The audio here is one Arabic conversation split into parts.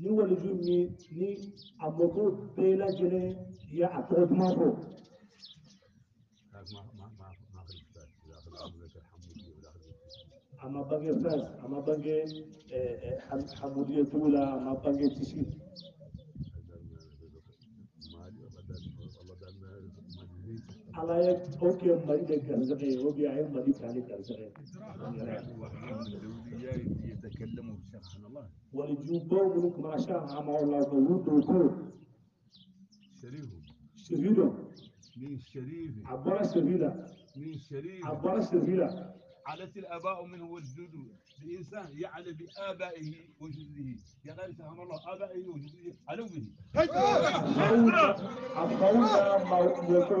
ni waliju min ni a mɔgɔ bɛɛ lajɛlen ye a tɔgɔ duman fɔ a ma bange fɛn a ma bange hamudiye tugu la a ma bange tisi ala ye o kɛ mali de garisɛgɛ ye o bi a ye mali ta ni garisɛgɛ يتكلموا سبحان الله. sa amaw la ko olu don ko شريفهم dɔn من شريف؟ sirri la من شريف؟ sirri la علت الآباء منه والجدود الإنسان يعلى بآبائه وجده يا غير سبحان الله آبائه وجده علوا به a faw n'a ma mɔkɛw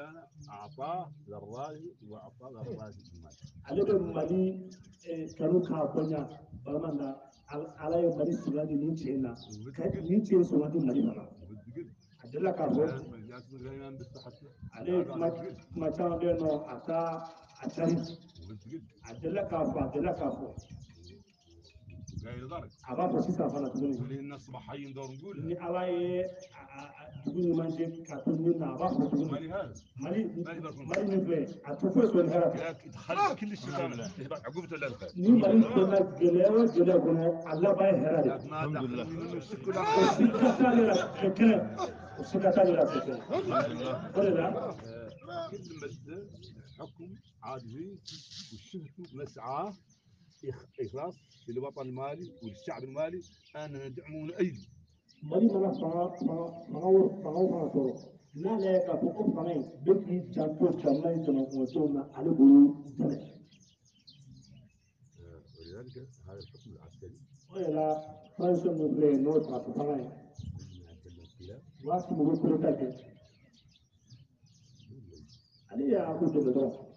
مالي مالي. قدروا من مولانا اعطاه للراجل واعطاه للراجل المالي ale bɛ mali eh, kanu k'a bonya balama na Al- ala ye mali sugandi nin cɛ in na Ka- nin cɛ in sugandi mali fana غير sisan fana tuguni ni ala ye dugu ɲuman jɛ ka to min na a b'a fɔ tuguni mali mali min filɛ a foyi sɔrɔ hɛrɛ tɛ كل الشيطان عقوبته الا الخير ni mali donna gɛlɛya o gɛlɛya kɔnɔ a laban ye hɛrɛ de ye. لكن ما دخل منه الشك ولا o si ka t'ale la kɛ kɛnɛ o si ka t'ale la kɛ kɛnɛ o de la كل مدة الحكم عاد فيه وشفتوا مسعاه إخ- اخلاص للوطن المالي وللشعب المالي أنا ندعمه ونؤيده. آه، ولذلك هذا الحكم العسكري. ولا فرنسا مغلي نوت على الطبعين. واسم مغلي كل تاكل. علي يا عبد المدرسة.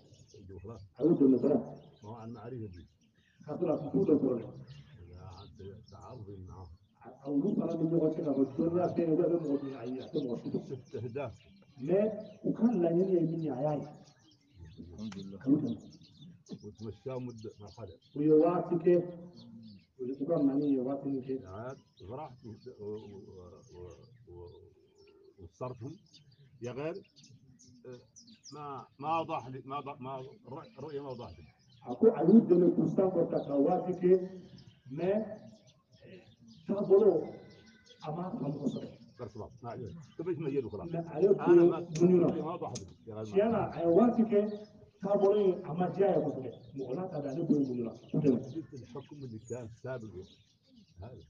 عبد المدرسة. ما هو عن معرفة بيه. Dɔn ست اهداف mɛ u ka laɲini ye min ye a y'a ye a y'o dɛmɛ وتمشاه مده مرحله u ye waati kɛ u ye- u ka nani ye waati min kɛ عاد فرحت و- و- و- و- وصرتهم يا غير آه، ما ما وضح لي ما ما الرؤ- الرؤيه ما وضحت لي a ko a y'u dɛmɛ k'u sankɔrɔta ka waati kɛ mɛ taabolo a ma faamu kosɛbɛ ارسل ما عليه تبي تميز وخلاص mɛ ale أنا ما الرؤية ما غير tiɲɛ na ما- ma ye kosɛbɛ mɔgɔ n'a ta bɛ ale bolo mun na u dɛmɛ قلت الحكم اللي كان سابق هذا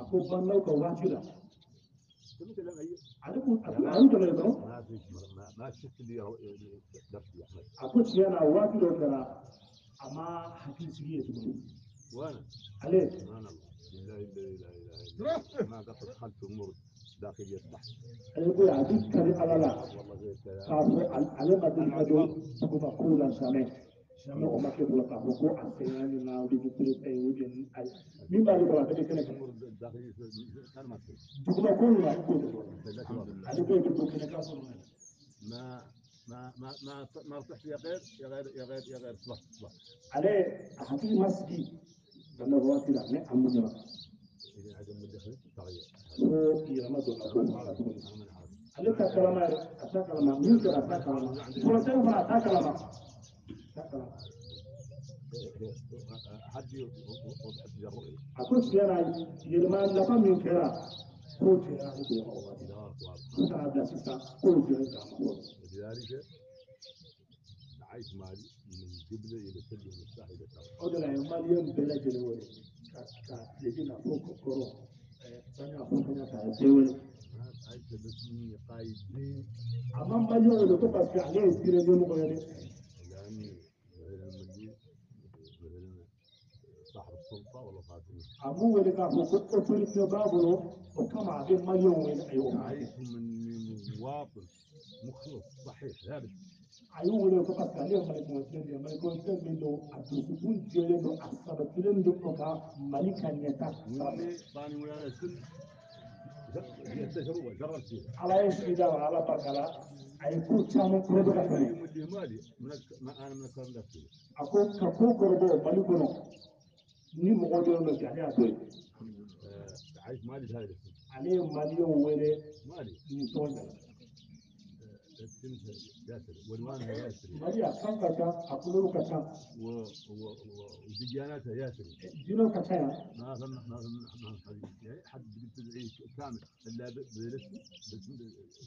a ko bandaw ما في ما, ما شفت لي رو- درس يا احمد dɔ kɛra a ma hakili sigi ye tuguni وأنا ale سبحان الله لا اله الا اله الا ما قد دخلت امور داخليه تحت ale ko a bi kari ala la والله زي k'a الكلام ni ayi min b'ale kɔrɔ a bɛɛ bɛ kɛnɛ kan الأمور الداخليه أنا ما لا kɛnɛ kan kɔnɔ yɛrɛ ما ما ما ما ما ارتحت يا غير يا غير يا غير يا غير صبح صبح hakili ma sigi bana waati la mɛ a muɲuna اذا عدم الدخل تغير ko yɛlɛma donna ko أنا la tuguni من عارف ale ta kalama yɛrɛ a ta k'o tigɛra ale de o waati la ادارات واضحه fo kana bila sisan k'o jɔlen t'a ma fɔlɔ ولذلك دعيت مالي من جبله إلى سلم الساحل إلى الشرق o de la a ye maliyɛn bɛɛ lajɛlen wele ka ka tile na fo kɔrɔ sani a fɔ fɛnɛ k'a bɛɛ wele ما عايز بس مني قايد دين a ma maliyɛn wele ko parce que ale ye diinɛ ɲɛmɔgɔ ye dɛ لاني غير المدين سلطه ولا b'a bolo o kama a bɛ maliyɛnw wele a y'o fɔ دعيتهم اني مواطن مخلص صحيح ثابت ye malikɔnɔden min don a dusukun jɛlen don a sabatilen don o ka mali ka ɲɛta sabati واللي ثاني ويانا سن la a ye ko caman kɔrɔbɔ ka tɛmɛ اللي اللي مالي من ما أنا من ko ka ko kɔrɔbɔ mali kɔnɔ ni mɔgɔ dɔ bɛ kɛ ale y'a dɔ ye عايش مالي بهذا الاسم ale ye maliyɛnw wele مالي nin tɔgɔ de la اسمها ياسر والوانها ياسر mali a kan ka ca a kulolu ka ca و... و... و... ودياناتها ياسر ca yan ما ظن ما ظن يعني حد تدعي كامل الا ب- بالاسم باسم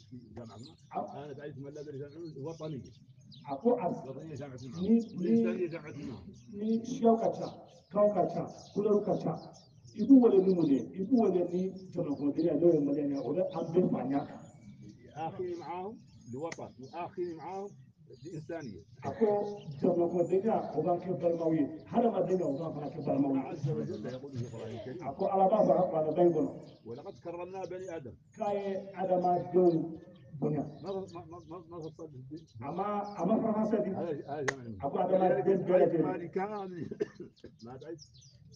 في جامعه ما أنا دعيتهم ni siyaw ka ca ka ca kulɛriw ka ca i b'u wele ni mun de ye i b'u wele ni jamanakɔnɔdenya n'o ye maliyɛn ye o bɛ an bɛɛ fara ɲɔgɔn kan اخيني معاهم لوطن واخيني معاهم لانسانيه a ko jamanakɔnɔdenya o b'an kɛ balimaw ye hadamadenya o b'an fana kɛ balimaw الله ye عز وجل يقول في القران الكريم a ko ala b'a fɔ a ka kuranɛba in kɔnɔ ولقد كرمنا بني آدم k'a ye adamadenw bonya ما ما ما ما ما فصل الدين a ma a ma faransa di هذا هذا جامع أقول هذا لذلك ما دعيت بين- مالي كامل ما دعيت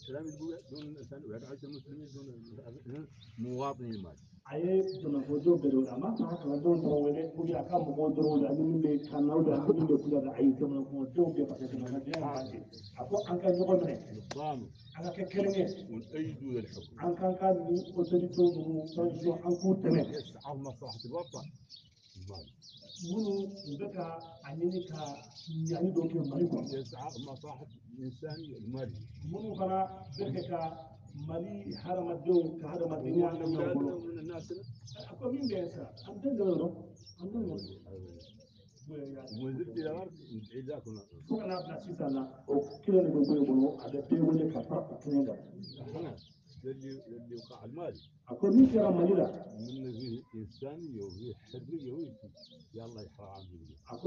كلام يقول دون انسان ودعيت المسلمين دون مواطنين المال a ye jamanakɔnɔdenw bɛɛ de wele a ma fara kalandenw dɔrɔn wele ou bien a ka mɔgɔw dɔrɔn wele ani min bɛ kanna ou bien ani min bɛ kulela la a ye jamanakɔnɔdenw bɛɛ parce que jamanakɔnɔdenya ye baasi ye a ko an ka ɲɔgɔn minɛ نقام an ka kɛ kelen ye ونأيد ذا الحكم an kan ka ni autorité ninnu transition an k'u tɛmɛ يسعى مصلحة الوطن المال minnu u bɛ ka a ɲini ka ɲali dɔ kɛ mali. Kɔnɔ minnu fana bɛ fɛ ka mali hadamadenw ka hadamadenya ɲɔgɔn bolo a ko min bɛ sa an tɛ dɔn yɔrɔ an tɛ yɔrɔ fo kana bila sisan na o kelen هنا اللي اللي وقع ko min kɛra mali la من فيه إنسانية وفيه حرية وفيه يلا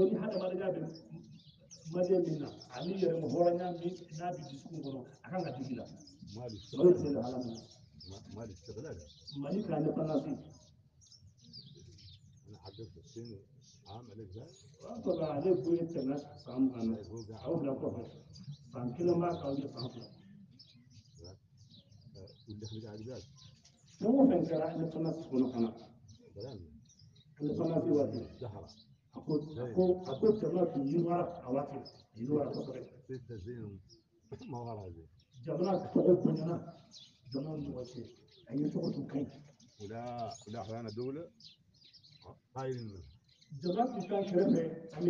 ni hadamadenya bɛ mali min na ani yɛrɛma hɔrɔnya min n'a bɛ dusukun kɔnɔ a kan ka digi la مالي mali tɛ استغلال min مالي استغلال mali ka indépendance أنا حققت السنة عام عليك ذا o y'a sɔrɔ ale ko ye tɛmɛ san mugan na هو a y'o bila kɔfɛ san kelen b'a kan o ye san fila واللي خلق على ذاك fɛn o fɛn kɛra indépendance kɔnɔ fana كلام زهرة ko a ko a ko jamana tun yiriwara a waati la a yiriwara kosɛbɛ ستة زين ما وراها زين ɲɔgɔn cɛ a ye tɔgɔ tun ka ɲi ولا ولا أحيانا دولة قايلين منها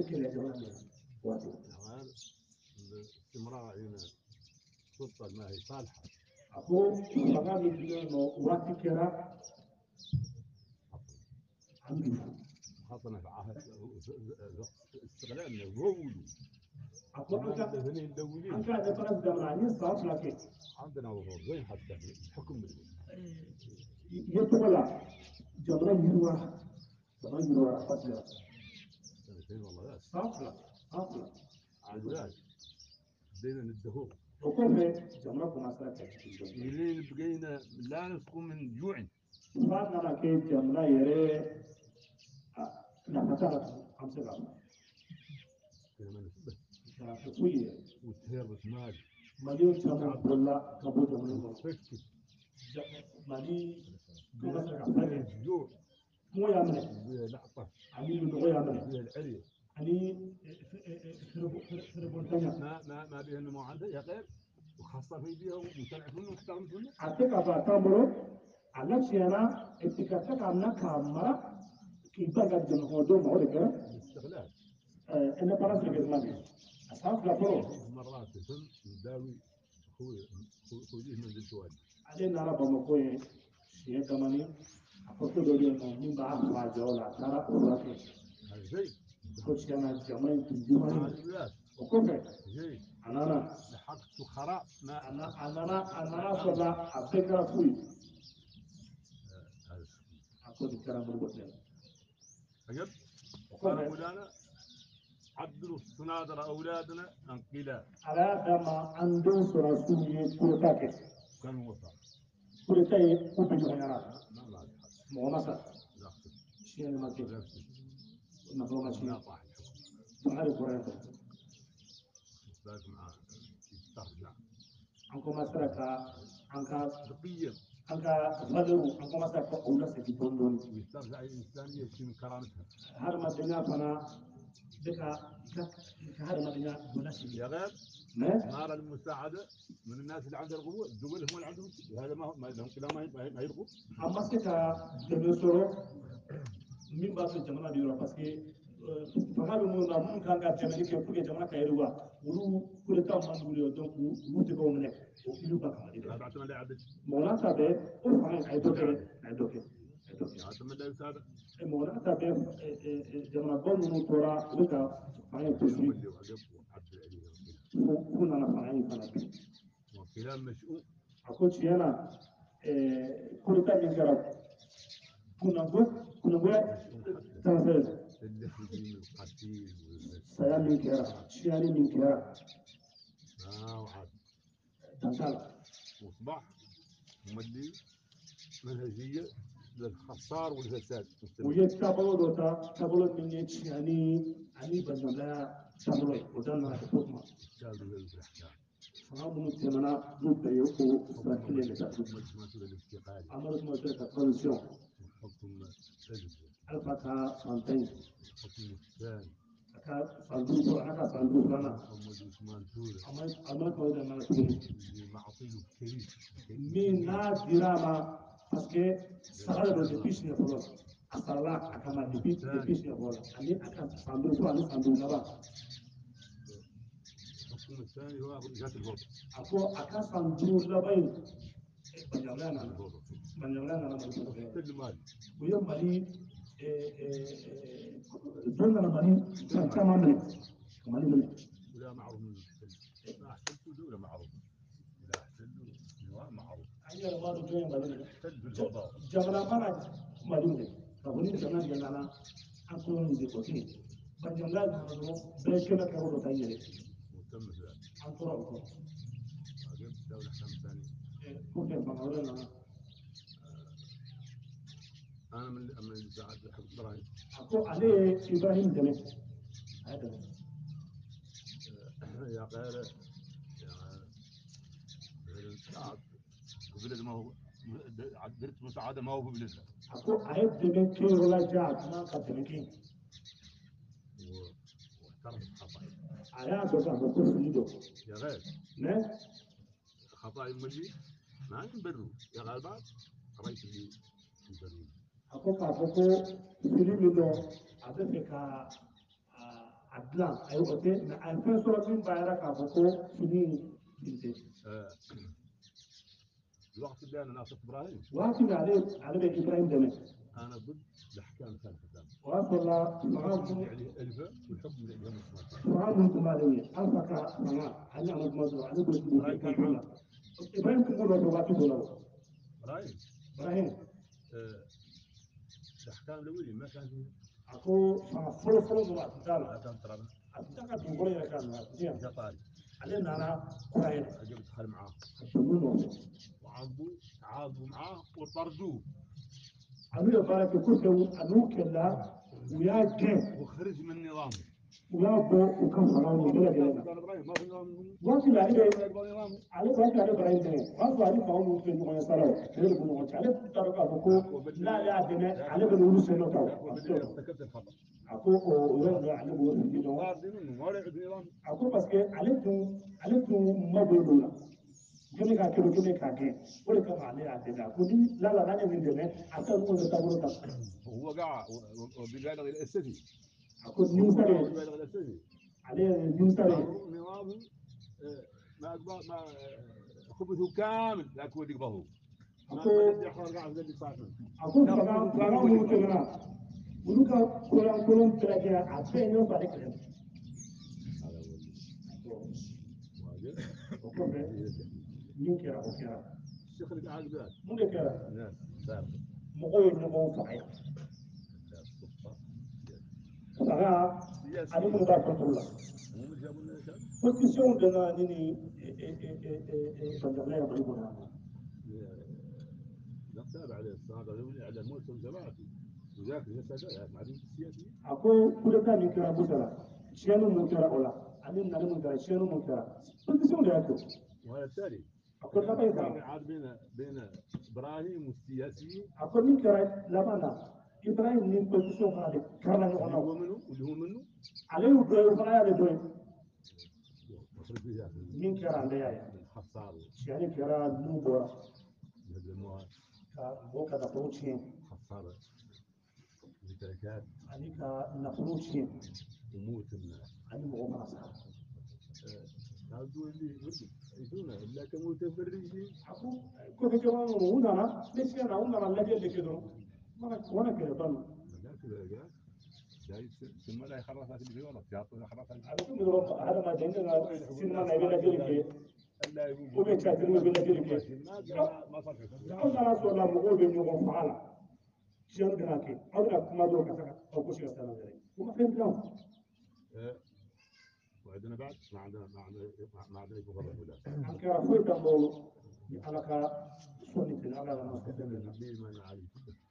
kɛlɛ jamana min na waati la يعني الاستمرار هنا السلطة ما هي صالحة waati kɛra an bɛ fo خاصة في عهد استغلال من الغول a ko an ka الاثنين an الأولين ka indépendance jamana an ye san fila kɛ عندنا زين حتى الحكم jamana yiriwara jamana yiriwara waati la سنتين والله لا san fila عاد بدينا ندهور kɔmasara ka jigin الليل بقينا لا نسقو من جوع se k'a fɔ كما نسبة kɛra kɛ foyi ye وتهربت مال maliyɛnw caman bolila ka bɔ jamana in kɔnɔ فكت Ja- mali kuma se ka ما ما ما بها النمو عنده يا غير وخاصة في بيها na k'a mara k'i ba ka jamanakɔnɔdenw ma o de kɛra الاستغلال indépendance de kuma min a san fila fɔlɔ مرات يتم نداوي أخوي أخوي أخوي ليه منزل سؤال ale nana bamakɔ ye siɲɛ damani a fɔ ko dɔ bɛ yen nɔ min هذا الولاد o kɔfɛ زي a nana لحقت خراء ما a na- a nana a nana sɔrɔ la a bɛɛ kɛra foyi هذا a ko nin kɛra mori bɔtɛ عجب o قال kɔfɛ مولانا عدلوا الصنادرة أولادنا denw sɔrɔ su ye kureta kɛ كانوا kureta ye u bɛ ɲɔgɔn ɲɛna ما ما an ka بقية an ka valeur an komasera ka olu lasegin dɔɔni dɔɔni ويسترجع الإنسانية من كرامتها i ka i ka hadamadenya dɔ lasegin يا غير نار المساعدة من الناس اللي عندها القوة الدول هم اللي عندهم هذا ما لهم كلام ما ما- ما يلقوا an ma se ka dɛmɛ sɔrɔ min b'a to jamana bɛ yɔrɔ parce que euh, fanga bɛ minnu na minnu kan ka dɛmɛli kɛ pour que jamana ka yiriwa olu coup d'état man d'olu ye donc u- olu tɛ k'o minɛ o olu ba kama de dɛ هذا اعتمد على mɔgɔ n'a ta bɛɛ o fanga in a ye dɔ kɛ dɛ a ye dɔ kɛ a ye dɔ kɛ اعتمد على يساعد Eh, mɔgɔ n'a ta bɛɛ eh, eh, eh, jamanaba minnu tora u bɛ ka fanga in poursuivre اللي وعجب وعدل عليه وكذا. fo fo nana fanga in fana bi وكلام مشؤوم a ko tiɲɛ na eh, coup d'état min kɛra siyani min kɛra آه وعاد dan t'a la وصباح هم اللي منهجية للخسار والفساد u ye taabolo dɔ ta taabolo min ye tiɲani ani baɲɔgɔnya taabolo ye o da nana kɛ ko kuma الشاذ والاحكام fanga حكم san tan ye الحكم الثاني a ka san duuru filanan محمد عثمان ma tɔw de nana tuguni اللي معطيله siɲɛ fɔlɔ a sarala a kama depuis depuis siɲɛ fɔlɔ ani a ka san duuru fɔlɔ ani san duuru laban الحكم الثاني هو جهات الوضع a ko a ka san duuru laban in baɲamaya nana الوضع baɲamaya nana mali kɔnɔ كل مال u ye mali don nana mali fan caman minɛ ka mali minɛ ولا معروف من المحتل ما احتلتوا دولة معروفة ولا احتلوا نواة معروف an yɛrɛ b'a dɔn jɔn ye mali minɛ احتل بالفضاء jamana mana mali minɛ ka fɔ ni jamana gɛlɛyara an kɔnɔ nin de kɔfɛ baɲamaya nana dɔrɔn bɛɛ kɛnɛ kɛrɛ dɔ ta i yɛrɛ مهتم بذلك an tora o kɔrɔ بعدين الدولة حكم ثاني kɔfɛ fanga wɛrɛ nana أنا من من حق إبراهيم. ye ibrahim dɛmɛ a ye dɛmɛ يا غير يا غير السعد وبلد ما هو درت مساعدة ما هو ببلدنا a ko a ye dɛmɛ kɛ yɔrɔ la ja a kuma ka dɛmɛ kɛ و- واعترف k'a fɔ ko fili dɔ يا غير. mɛ خطأ ملي ما نبروا يا غالبات قريت اللي يبروا a ko k'a fɔ ko fili min dɔn a bɛ fɛ ka a- a dilan a ye o tɛ mɛ a ye fɛn sɔrɔ min b'a yɛrɛ k'a fɔ ko fili in fili tɛ آه، الوقت اللي أنا ناصف إبراهيم min ale ale bɛ ibrahim dɛmɛ أنا ضد الاحكام كان حكام o y'a sɔrɔ la fanga الحكم minnu اللي عليه الفه والحكم اللي عليه مسمار fanga minnu tun b'ale ɲɛ alifa ka fanga ale y'an ka خدام الولي ما كان اخو فلو فلو ضوا تعال تعال ترى حتى كان مغري كان زين يا طالب علينا أنا قايل جبت حل معاه وعضوا تعاضوا معاه وطردوه. عمي طارق كنت أنوك الله وياك وخرج من نظامه. U y'a bɔ u ka fanga nin bɛɛ lajɛlen na كان إبراهيم ما في نظام waati min ale bɛ يقبل نظامه ale waati ale bara in dɛmɛ o y'a sɔrɔ ale fanga minnu filɛ ɲɔgɔn ye sara o ale de b'u ɲɔgɔn cɛ ale tun t'a dɔn k'a fɔ ko n'ale y'a dɛmɛ ale bɛ n'olu sen dɔ ta o a tun t'o dɔn. ارتكبت الخطا a ko o yɔrɔ dɔ ale b'o sigi dɔn راضي منه ما يعد نظام a ko parce que ale tun ale tun ma bolo don la kene k'a kɛ don kene k'a kɛ o de kama ale y'a dɛmɛ a ko ni lala n'ale min dɛmɛ a tɛ olu ka taabolo ta وهو قاعد وبالغ الاسدي a ko nimisare بالغ الاسدي ale ye nimisare نظامه آه، ما ما آه، خبثه كامل لا كود يقبضه ye ɲɔgɔn ale kɛlɛ هذا هو اللي واجب o kɔfɛ min kɛra o kɛra الشيخ اللي قاعد ذاك mun de kɛra الناس دار mɔgɔw ye ɲɔgɔn faga yan الصفة faga سياسي ani mun b'a contrôle la هم اللي جابوا لنا شاب position de na ni ni bandamla ya bari bona نتابع عليه الصحابه على الموسم جماعتي وذاك السادات معلوم السياسي ako kudeta min kɛra musala siyɛnu mun kɛra o la ani nani mun kɛra siyɛnu mun kɛra position de y'a kɛ وهذا التالي a ko laban in كان kɛra عاد بين بين إبراهيم والسياسيين a ko min kɛra laban na ibrahim ni position fana de kɛra ɲɔgɔn اللي na هو منه واللي هو منه ale y'u dɔ ye o fana y'ale dɔ ye مصر فيها min kɛra ale y'a ye من حصار siyɛni kɛra n'u bɔra جهد الاموال ka mɔgɔw ka nafolo tiɲɛ حصار ممتلكات ani ka nafolo tiɲɛ وموت الناس ani mɔgɔ mana sa قالوا لي يقولون لكن متفرجين a ko kɔfɛ caman ninnu u nana ne siyɛn na u nana lajɛli de kɛ dɔrɔn لكن الرجال جاي ثم لا في dɔrɔn hadamaden ne ka sinima na i bɛ lajɛli kɛ الا u bɛ catiriw bɛ lajɛli kɛ ما ما صار في la siyɛn bɛna kɛ aw bɛna kuma dɔrɔn ka taga aw gosi ka taa n'a yɛrɛ ye u ma fɛn dilan o. وعندنا بعد ما عندنا ما عندنا ما عندنا يبغى ولا an kɛra foyi t'an bolo ni ala ka sɔnni tɛ ala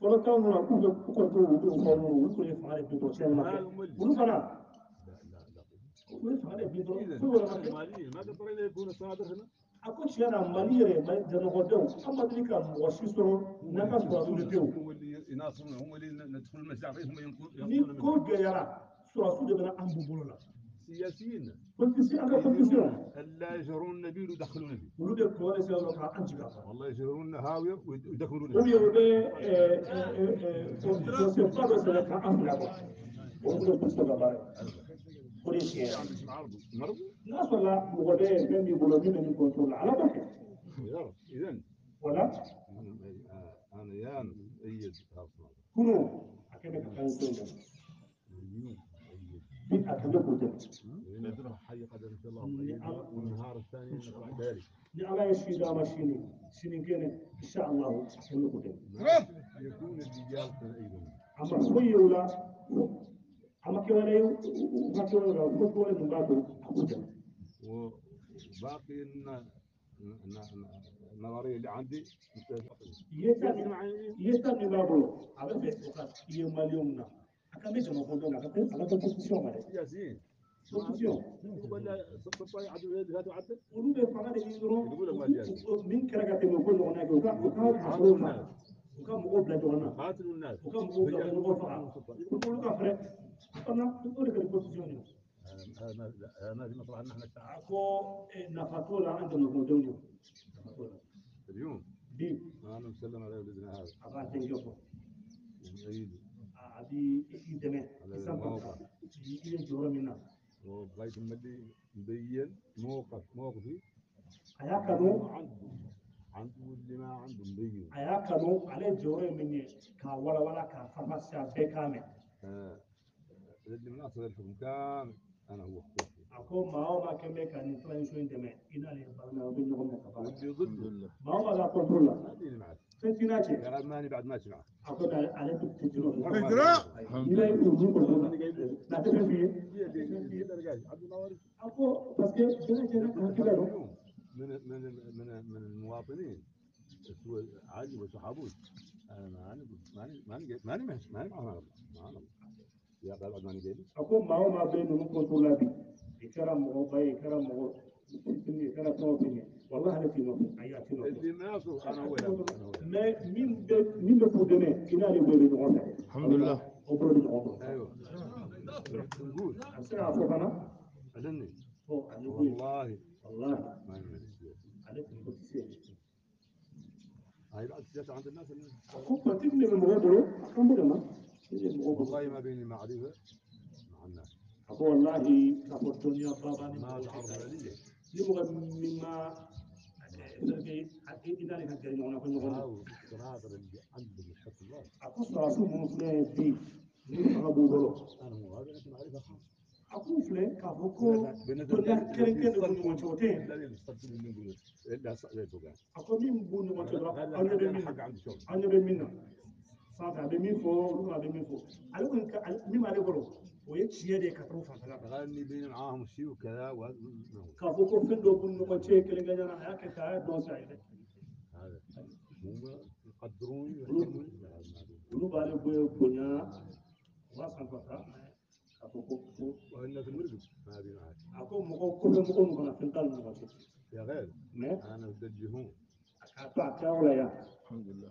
taw ninnu k'u bɛ u kɔrɔkɛw u bɛ u kɔrɔ ninnu olu kɔni ye fanga de bin dɔrɔn tiɲɛ ma kɛ olu fana لا لا لطيف u ye fanga de bin dɔrɔn اذا foyi wɛrɛ ma kɛ الماليين ما قدرنا يكون صادر هنا a ko tiɲɛ na mali yɛrɛ mali janɔgɔdenw an ma deli ka mɔgɔ si sɔrɔ n'an ka sɔrɔsiw de tew هم اللي يناصرون هم اللي ندخل المشاغل هم ينقلون ni ko gɛlɛyara sɔrɔsiw de السياسيين لا يجرون النبي ويدخلوا النبي والله يجرون النهاوي ويدخلوا النبي ولا أنا يا ايد كنو bɛ k'o dɛmɛ نضرب حي قدر شاء الله والنهار الثاني نطلع ذلك ma sini sini kɛnɛ insha allahu a kɛ bɛ k'o dɛmɛ يكون الرجال kɛ wɛrɛ ye u ka kɛ wɛrɛ la ko wɛrɛ min b'a to a k'o dɛmɛ وباقي الن- النظريه اللي عندي ye ta min ye ta min b'a bolo a bɛ bɛn o ka i ye maliyɛnw na a ka bɛ jama kɔnɔn na a ka kɛ a ka kɛ position ma dɛ سياسيين position ولا سقط عدو ذاته عدل olu bɛ fanga de ɲini dɔrɔn Dugu la Maliya. u- u- min kɛra ka tɛmɛ ko ɲɔgɔnna kɛ u ka u ka nafolo ta u ka mɔgɔw bila ɲɔgɔn na قاتلوا الناس olu ka fɛrɛ fana o de kɛra position ye هذا في مصلحه نحن eh, kɔnɔndenw de nafa t'o la اليوم ما أنا مسلم على ولدنا هذا fɔ ونعيد a b'i i dɛmɛ i san kɔnɔ i ye jɔyɔrɔ min na وبغيت نملي مبين موقف موقفي kanu عنده اللي ما عنده مبين min ye k'a walawala k'a farafasi a bɛɛ k'a mɛn آه، اللي من اصل الحكم كامل أنا هو bɛ transition in dɛmɛ i n'ale ye balimaya u bɛ ɲɔgɔn minɛ ka baara kɛ واللي ضده maa o maa ka contrôle la خليني معك cɛ يا غلماني بعد ما اسمع a ko ale ale tɛ tɛ tɛ الحمد i لله bɛ olu contrôle la n'a tɛ fɛn f'i ye هي اللي اللي قاعد عبد النور a ko parce que bɛɛ lajɛlen ka hakili la dɔn اليوم من من من من المواطنين سوى عادي وصحابوش أنا ماني ماني ماني ماني ماني ماني معهم معهم يا قال بعد ماني جايبه a ko maa o maa bɛ ninnu contrôle la bi i kɛra mɔgɔba a أنا ولا أنا ولا mais min bɛ min bɛ k'u dɛmɛ i n'ale bolo bɛ ɲɔgɔn fɛ Alhamdulillah. أيوه a se k'a fɔ fana علمني ko ale ko ye والله tɛ se هاي بعد السياسة عند الناس a a de ma ne de mɔgɔw bolo والله ما بيني معرفة مع الناس a ka fo duniya baba ni ما mo تعرض عليه ni mo min ma serke ina ni ka gari ɲɔgɔn na ko ɲɔgɔn na هاو الصنادر اللي عندهم يحط الله a ko sɔrɔsiw minnu filɛ bi ni fanga b'u bolo أنا مو هذا لكن اعرفها خاص a k'u filɛ k'a fɔ ko dɔnniya kɛrɛnkɛrɛn de b'u ni ɲɔgɔn cɛ o tɛ yen الذي يصدق من يقول الا صدقوا قال a ko min b'u ni ɲɔgɔn cɛ dɔrɔn هذا aw ɲɛ bɛ هذا min حق na عند شغل an ɲɛ bɛ min na sanfɛ a bɛ min fɔ olu fana bɛ min fɔ ale kɔni ka ale- min b'ale bolo ka tɛmɛ fanfɛla kan غني بين معاهم شيء وكذا na a y'a kɛ tan a y'a dɔn sa ye dɛ هم يقدرون ka taa k'a fɔ ko ko وان في المرقب ما بين معك min kana fɛn t'a ni ɲɔgɔn cɛ يا غير أنا بدجهم a k'a to a kɛyɔrɔ la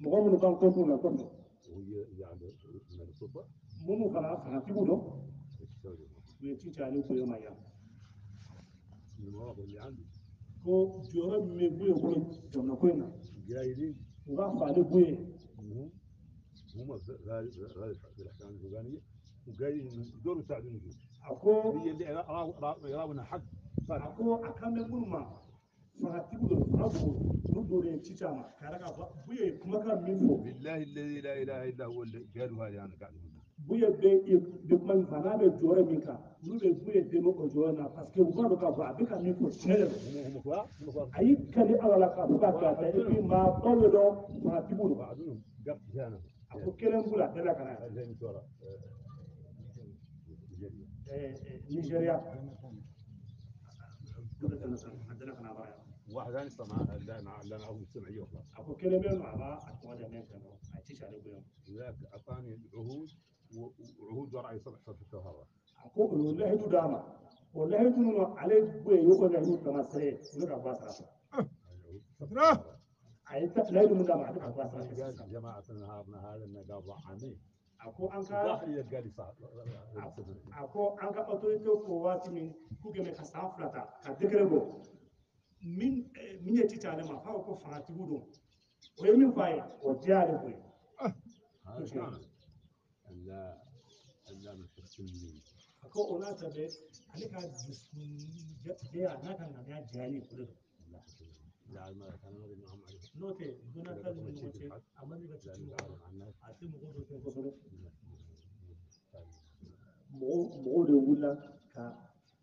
mɔgɔ minnu kan kɔntu la kɔfɛ وهي يعني من السلطه minnu fana fangatigiw dɔn متشاور بها u ye ci ale bonya ma yan من المواقف اللي عندي. ko jɔyɔrɔ min bɛ boye bolo jamana ko in na قايلين u b'a fɔ ale boye انهم هم غالب غالب في الأحكام الافغانيه وقايلين دول يساعدون فيه a ko هي اللي يراونها حق صالح ko a kan bɛ fɔ boye ye kumakan min fɔ بالله الذي لا اله الا هو اللي قالوا هذه أنا قاعد de don هم هم كفار هم كفار a y'i kali ala la k'a fɔ k'a kɛ a ta et puis maa ba bɛ dɔn fangatigiw don بعضهم قرط جانا a ko kelen b'u la bɛɛ la ka na واحد أنا سمع لا أنا لا أنا أقول سمع يوم أقول اكو كلمه مع بعض اكو هذا مين كانوا عايش على بيوم. ذاك أعطاني عهود وعهود ورا أي صفحة في الكهرباء اكو إنه له دامه والله يكون عليه بوي يكون له عهود تمام سريع يقول أبو اسرع أه. أي لا يكون دامه عليك أبو اسرع جماعة نهارنا هذا إنه قال ضحاني اكو انكا داخل يلقى لي صعب اكو انكا اوتوريتي كواتي من كوكي من خسافلتا كدكربو. Min eh, min ye ci ca ale ma f'a ko ko fangatigiw don o ye min fɔ a ye o diya ale boye هذا كان الا الا من حسن اليمين a ko o n'a ta bɛɛ ale ka dusukun jɛya n'a ka ŋaniya jayali o de don لا حسن اليمين لا ما كان ما بين معهم عليه n'o tɛ donna ta ni ɲɔgɔn cɛ a ma deli ka ci لا ci mɔgɔ نتعاون ma مع الناس a tɛ mɔgɔw dɔ fɛn kosɛbɛ mɔgɔw mɔgɔw de wulila ka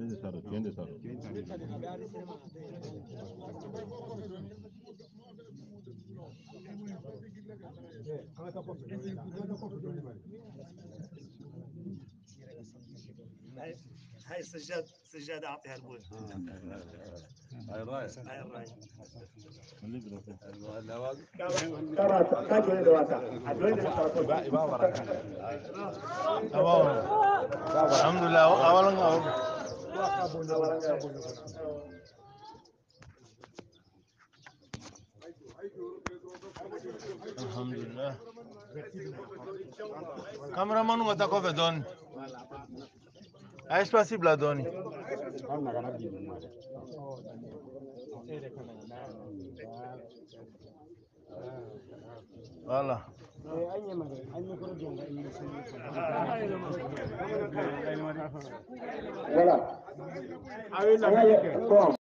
this is the Saru. هاي السجاد سجادة أعطيها لأبوي هاي رايه هاي الراي النواب كما كاجو acabou, mano não, acabou, não. Alhamdulillah. Nga tako fe doni. É doni. Voilà. an yi mara an